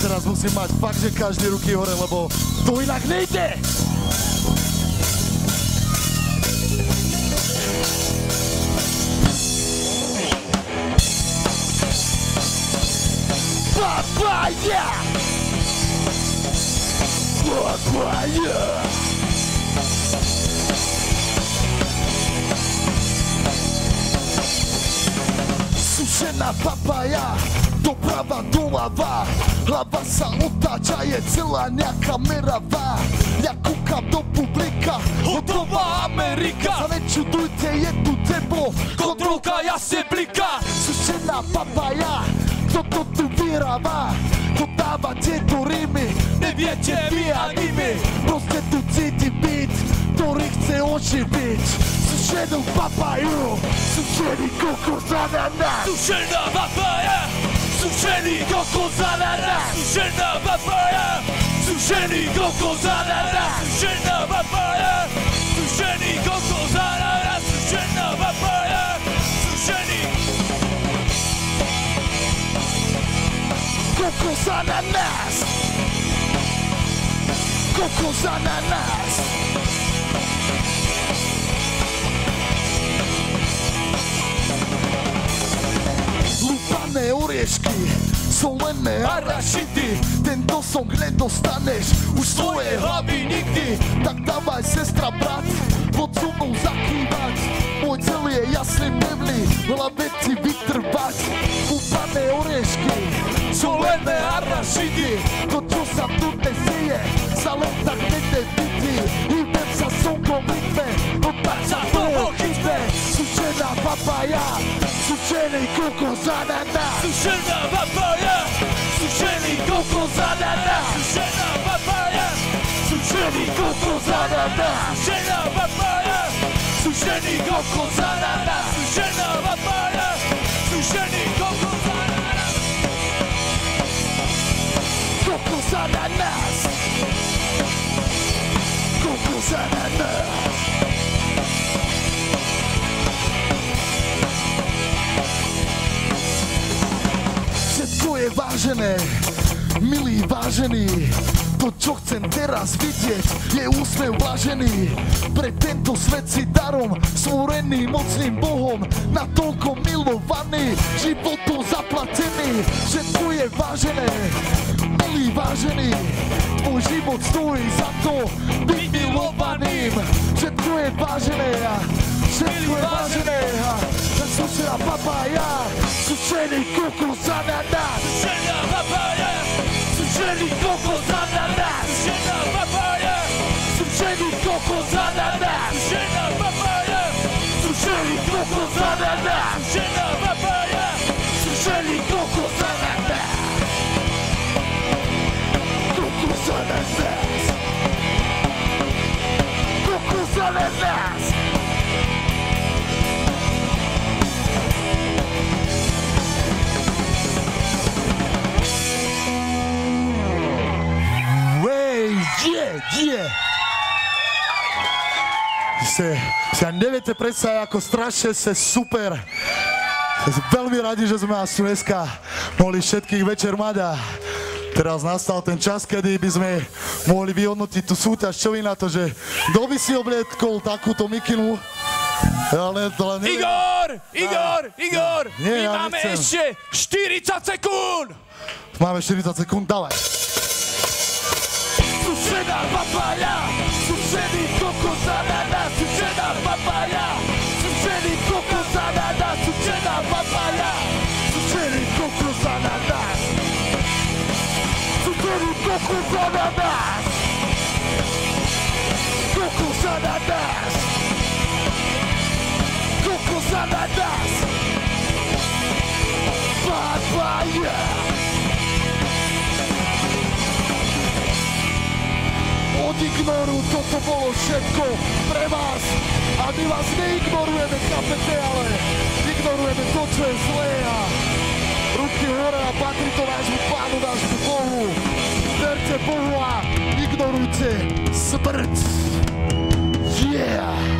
teraz musím mať fakt, že každý ruky hore, lebo to inak nejde. Papaya! Papaya! Sušená papaja, doprava doľava Hlava sa otáča, je celá nejaká meravá Ja kúkam do publika, hotová Amerika Sa nečudujte, je tu teplo, kontrolka jasne blika Sušená papaja, kto to tu vyrába? Kto dáva tieto rímy? Neviete vy ani my Proste tu cíti byt, ktorý chce oživiť Sušenú papaju, sušený kokos ananás Sušená papaja, sušený kokos ananas, sušená papaja, sušený kokos ananas, sušená papaja, sušený kokos ananas, sušená papaja, sušený kokos ananás Kokos ananás Lupané oriešky, solené arašity Tento song nedostaneš. Už svoje hlavy nikdy. Tak dávaj sestra, brat, poď so mnou zakývať Môj cel je jasne pevný, hlave ti vytrvať. Lupané oriešky, solené arašity To čo sa tu dnes deje, sa len tak nede vidí. Hýbem sa slnkom rytme, sa toho chytme Sušená papaja, sušený kokos ananás sušená papaja, sušený kokos ananas, sušená papaja, Sušený kokos ananás sušená papaja, sušený kokos ananas, sušená papaja, sušený kokos ananas. Kokos ananás Kokos ananás je vážené, milý vážený to, čo chcem teraz vidieť, je úsmev blažený. Pre tento svet si darom, stvorený mocným Bohom, natoľko milovaný, životom zaplatený. Všetko je vážené, milý vážený, tvoj život stojí za to byť milovaným. Všetko je vážené a všetko je vážené a sušená papaja, sušený kokos ananás. Sušený kokos ananás sušená papaja, Sušený kokos ananás sušená papaja, Ste, si ani neviete predstaviť, ako strašne ste super. Sme veľmi radi, že sme vás tu dneska mohli všetkých večer mať a teraz nastal ten čas, kedy by sme mohli vyhodnotiť tú súťaž. Čo vy na to, že kto by si obliekol takúto mikinu? Ale, ale neviem. Igor, Igor, Igor, Nie, my ja máme nechcem. ešte 40 sekúnd. Máme 40 sekúnd, dávaj. Sušená papaja, sušený kokos Sušený kokos ananás. Kokos ananás. Kokos ananás. Papaya. Od ignoru toto bolo všetko pre vás a my vás neignorujeme, chápete, ale ignorujeme to, čo je zlé a ruky hore a patrí to nášmu pánu. se povoá, ignorujte smrt. Yeah!